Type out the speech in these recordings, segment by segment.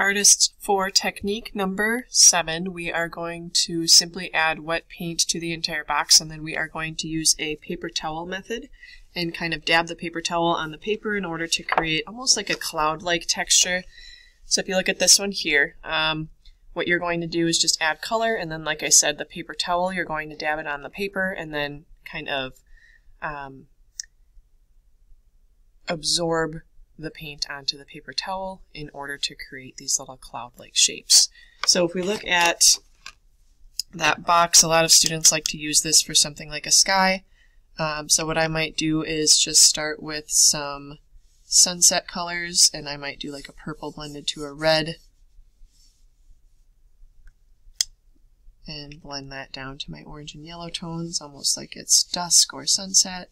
Artist for technique number seven, we are going to simply add wet paint to the entire box and then we are going to use a paper towel method and kind of dab the paper towel on the paper in order to create almost like a cloud-like texture. So if you look at this one here, um, what you're going to do is just add color and then like I said, the paper towel, you're going to dab it on the paper and then kind of um, absorb the paint onto the paper towel in order to create these little cloud-like shapes. So if we look at that box, a lot of students like to use this for something like a sky. Um, so what I might do is just start with some sunset colors and I might do like a purple blended to a red and blend that down to my orange and yellow tones almost like it's dusk or sunset.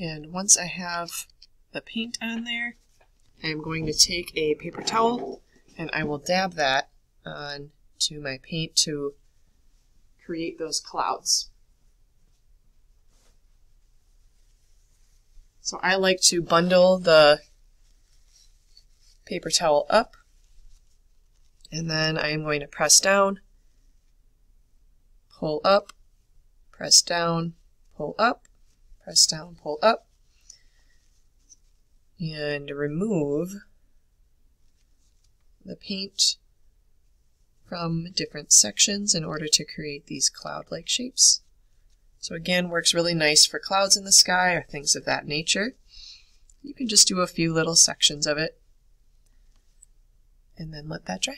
And once I have the paint on there, I'm going to take a paper towel and I will dab that on to my paint to create those clouds. So I like to bundle the paper towel up and then I am going to press down, pull up, press down, pull up, press down, pull up, and remove the paint from different sections in order to create these cloud-like shapes. So again, works really nice for clouds in the sky or things of that nature. You can just do a few little sections of it and then let that dry.